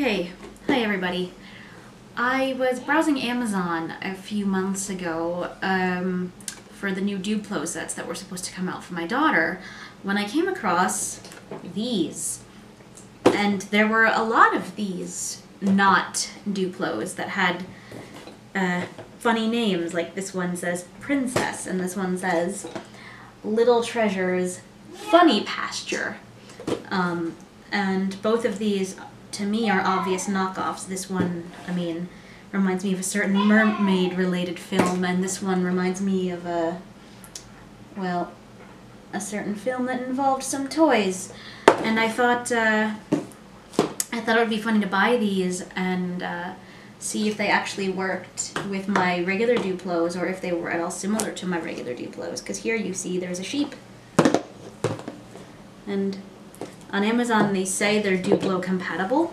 Okay, hi everybody. I was browsing Amazon a few months ago um, for the new Duplo sets that were supposed to come out for my daughter when I came across these. And there were a lot of these not Duplos that had uh, funny names, like this one says Princess and this one says Little Treasures Funny Pasture. Um, and both of these to me are obvious knockoffs. This one, I mean, reminds me of a certain mermaid related film, and this one reminds me of a, well, a certain film that involved some toys. And I thought, uh, I thought it would be funny to buy these and uh, see if they actually worked with my regular Duplos or if they were at all similar to my regular Duplos. Because here you see there's a sheep. And on Amazon, they say they're Duplo compatible,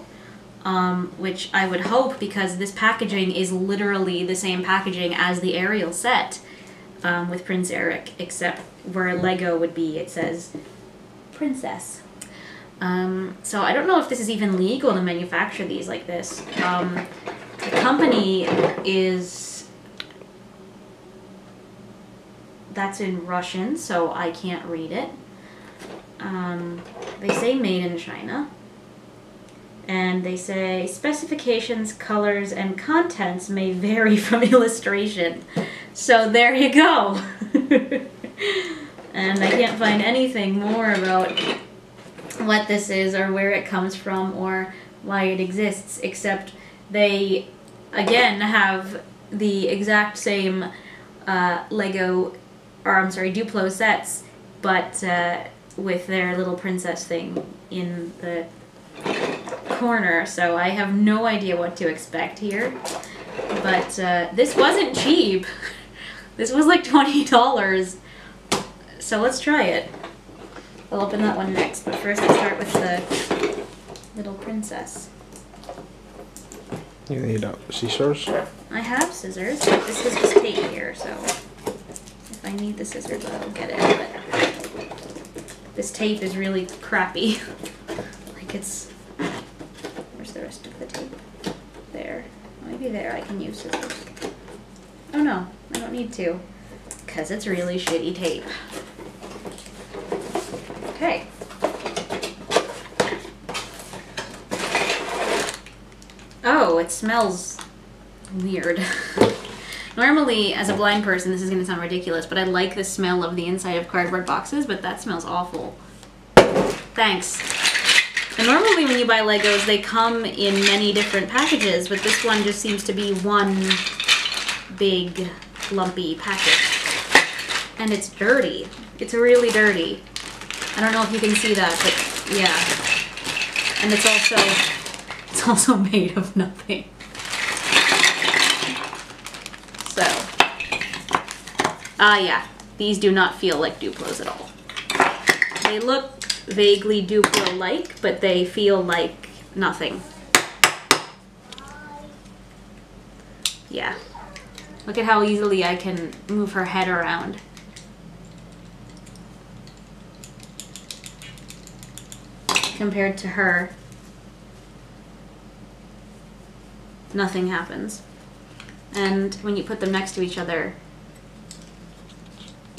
um, which I would hope because this packaging is literally the same packaging as the Ariel set um, with Prince Eric, except where Lego would be, it says Princess. Um, so I don't know if this is even legal to manufacture these like this. Um, the company is that's in Russian, so I can't read it. Um, they say made in China. And they say specifications, colors, and contents may vary from illustration. So there you go. and I can't find anything more about what this is or where it comes from or why it exists, except they, again, have the exact same uh, Lego, or I'm sorry, Duplo sets, but uh, with their little princess thing in the corner, so I have no idea what to expect here. But uh, this wasn't cheap. This was like $20. So let's try it. I'll open that one next, but first let's start with the little princess. You need uh, scissors? I have scissors, but this is just tape here, so if I need the scissors, I'll get it. But this tape is really crappy. like it's. Where's the rest of the tape? There. Maybe there I can use scissors. Oh no, I don't need to. Because it's really shitty tape. Okay. Oh, it smells weird. Normally, as a blind person, this is going to sound ridiculous, but I like the smell of the inside of cardboard boxes, but that smells awful. Thanks. And normally when you buy Legos, they come in many different packages, but this one just seems to be one big lumpy package. And it's dirty. It's really dirty. I don't know if you can see that, but yeah. And it's also it's also made of nothing. So, ah, uh, yeah, these do not feel like Duplos at all. They look vaguely Duplo-like, but they feel like nothing. Yeah. Look at how easily I can move her head around. Compared to her, nothing happens. And when you put them next to each other,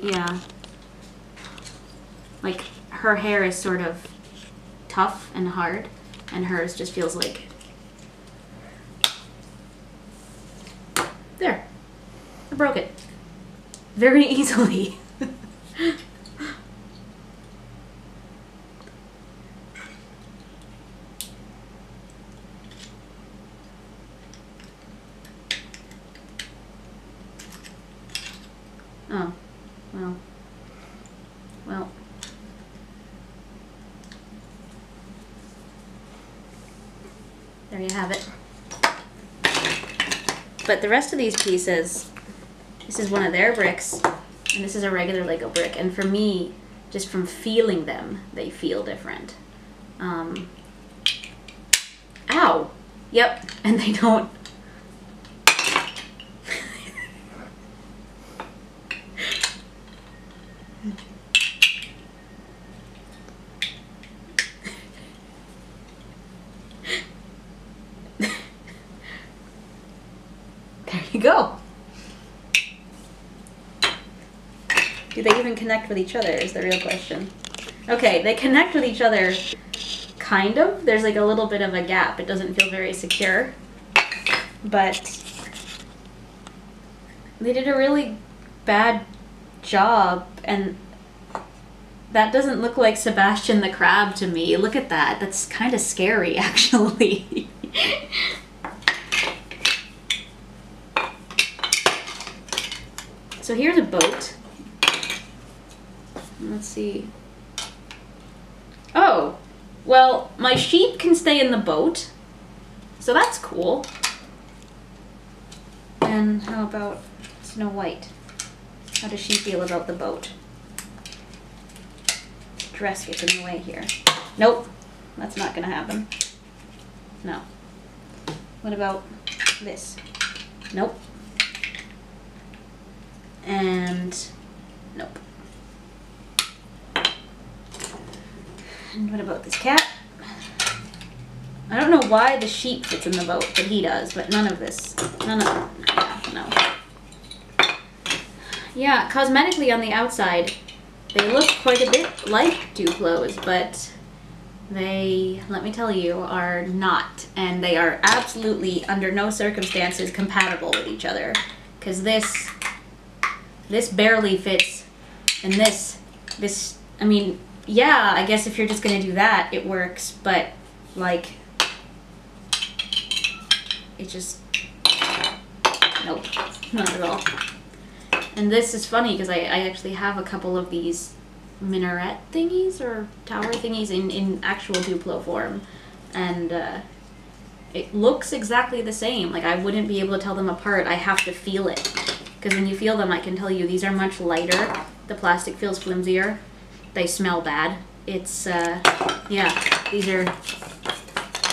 yeah, like her hair is sort of tough and hard, and hers just feels like. There. I broke it. Very easily. Oh, well. Well. There you have it. But the rest of these pieces, this is one of their bricks, and this is a regular Lego brick. And for me, just from feeling them, they feel different. Um, ow! Yep, and they don't you go. Do they even connect with each other is the real question. Okay, they connect with each other kind of. There's like a little bit of a gap. It doesn't feel very secure. But they did a really bad job and that doesn't look like Sebastian the Crab to me. Look at that. That's kind of scary, actually. so here's a boat. Let's see. Oh, well, my sheep can stay in the boat. So that's cool. And how about Snow White? How does she feel about the boat? Dress gets in the way here. Nope, that's not gonna happen. No. What about this? Nope. And nope. And what about this cat? I don't know why the sheep fits in the boat, but he does, but none of this. None of, no. Yeah, cosmetically on the outside, they look quite a bit like Duplos, but they, let me tell you, are not. And they are absolutely, under no circumstances, compatible with each other. Because this, this barely fits, and this, this, I mean, yeah, I guess if you're just gonna do that, it works, but, like, it just, nope, not at all. And this is funny because I, I actually have a couple of these minaret thingies or tower thingies in, in actual Duplo form. And uh, it looks exactly the same. Like I wouldn't be able to tell them apart. I have to feel it. Because when you feel them, I can tell you these are much lighter. The plastic feels flimsier. They smell bad. It's, uh, yeah, these are,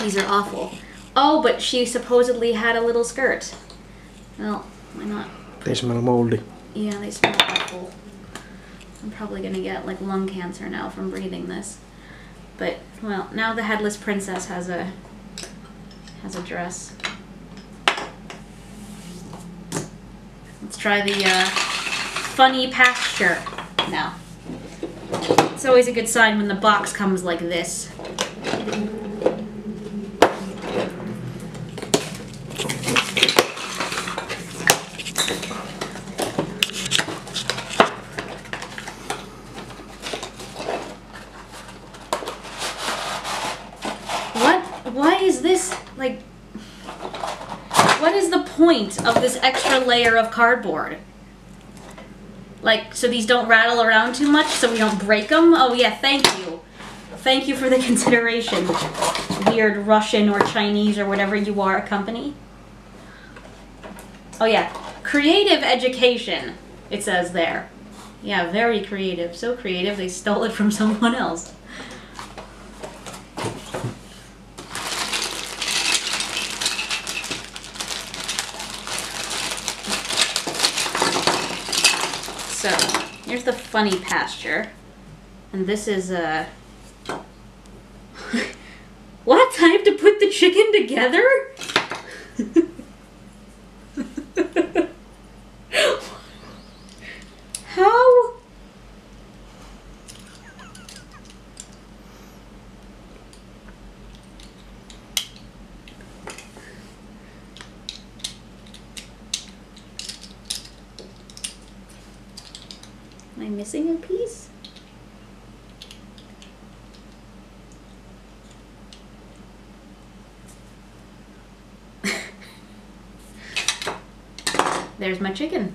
these are awful. Oh, but she supposedly had a little skirt. Well, why not? They smell moldy. Yeah, they smell awful. I'm probably gonna get like lung cancer now from breathing this. But well, now the headless princess has a has a dress. Let's try the uh, funny pasture now. It's always a good sign when the box comes like this. What? Why is this like? What is the point of this extra layer of cardboard? Like, so these don't rattle around too much, so we don't break them? Oh yeah, thank you. Thank you for the consideration, weird Russian or Chinese or whatever you are a company. Oh yeah, creative education, it says there. Yeah, very creative. So creative, they stole it from someone else. So, here's the funny pasture. And this is uh, a. what? I have to put the chicken together? How? A piece? There's my chicken.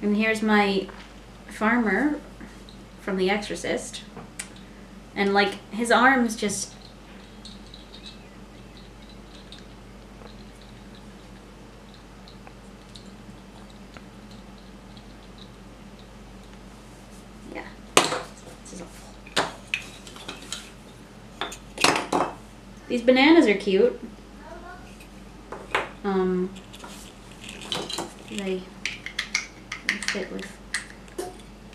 And here's my farmer from The Exorcist. And like his arms just yeah. This is awful. These bananas are cute. Um they fit with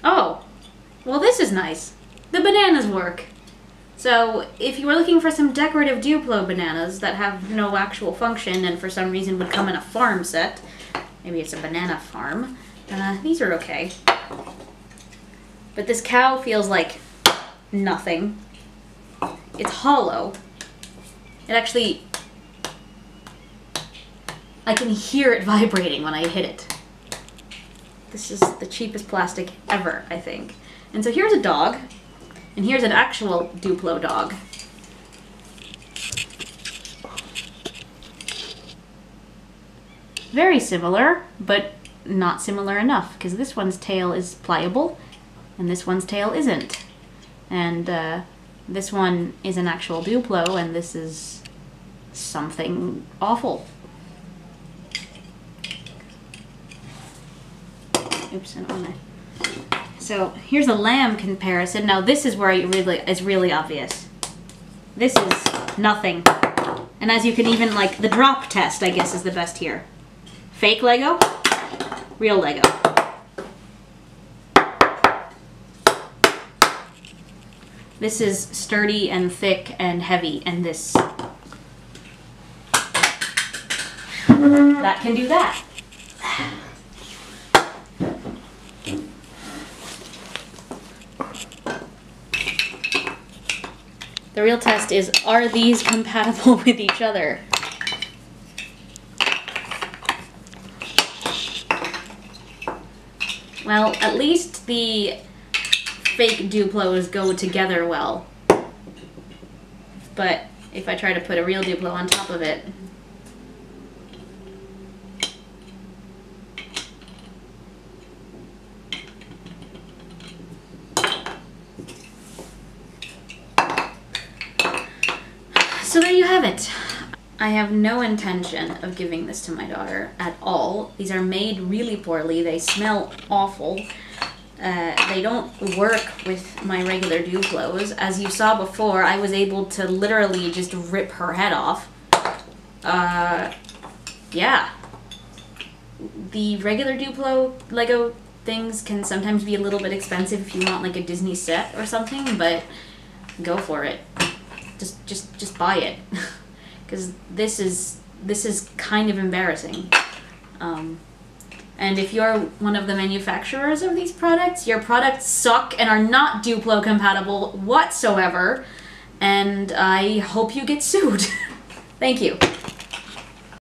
Oh! Well this is nice. The bananas work. So if you were looking for some decorative Duplo bananas that have no actual function and for some reason would come in a farm set, maybe it's a banana farm, uh, these are okay. But this cow feels like nothing. It's hollow. It actually, I can hear it vibrating when I hit it. This is the cheapest plastic ever, I think. And so here's a dog. And here's an actual Duplo dog. Very similar, but not similar enough, because this one's tail is pliable, and this one's tail isn't. And uh, this one is an actual Duplo, and this is something awful. Oops, I don't want to so here's a lamb comparison. Now this is where it really is really obvious. This is nothing. And as you can even like the drop test, I guess is the best here. Fake Lego, real Lego. This is sturdy and thick and heavy, and this that can do that. The real test is, are these compatible with each other? Well, at least the fake Duplos go together well. But if I try to put a real Duplo on top of it, So there you have it. I have no intention of giving this to my daughter at all. These are made really poorly. They smell awful. Uh, they don't work with my regular Duplos. As you saw before, I was able to literally just rip her head off. Uh, yeah. The regular Duplo Lego things can sometimes be a little bit expensive if you want like a Disney set or something, but go for it just just just buy it. Because this is this is kind of embarrassing. Um, and if you're one of the manufacturers of these products your products suck and are not duplo compatible whatsoever. And i hope you get sued. Thank you